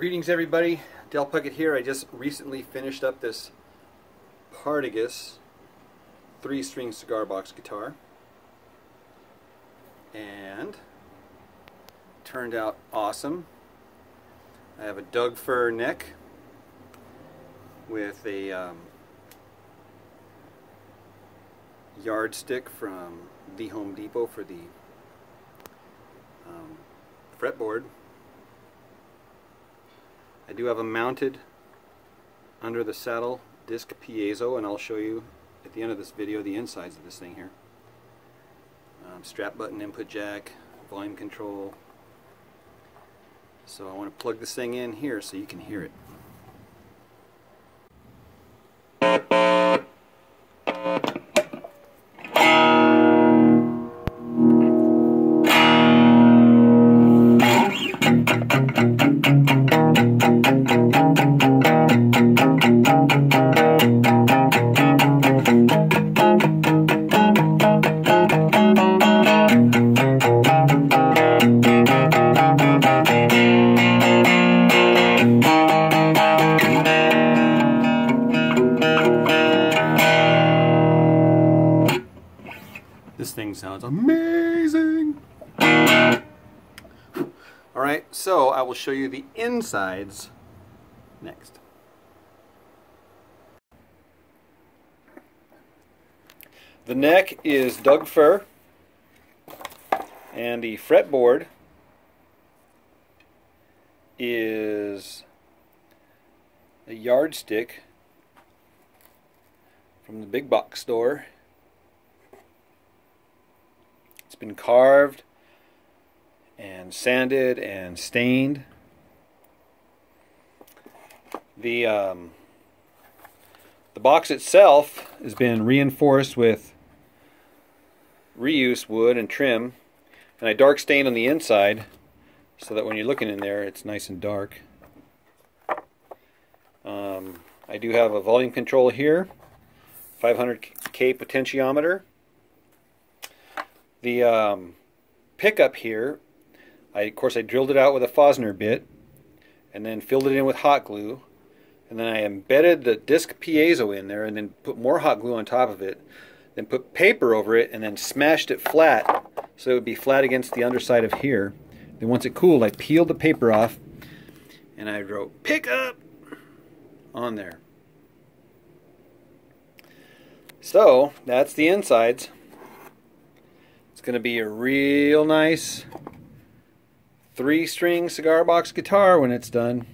Greetings everybody, Del Puckett here. I just recently finished up this Partagas three-string cigar box guitar and turned out awesome. I have a Doug fir neck with a um, yardstick from the Home Depot for the um, fretboard. I do have a mounted under the saddle disc piezo and I'll show you at the end of this video the insides of this thing here. Um, strap button input jack, volume control. So I want to plug this thing in here so you can hear it. Thing sounds amazing. Alright, so I will show you the insides next. The neck is Doug fir and the fretboard is a yardstick from the big box store. It's been carved and sanded and stained. The um, the box itself has been reinforced with reuse wood and trim and I dark stained on the inside so that when you're looking in there it's nice and dark. Um, I do have a volume control here, 500k potentiometer. The um, pickup here, I, of course I drilled it out with a Forstner bit and then filled it in with hot glue. And then I embedded the disc piezo in there and then put more hot glue on top of it then put paper over it and then smashed it flat so it would be flat against the underside of here. Then once it cooled I peeled the paper off and I wrote pickup on there. So that's the insides it's going to be a real nice three string cigar box guitar when it's done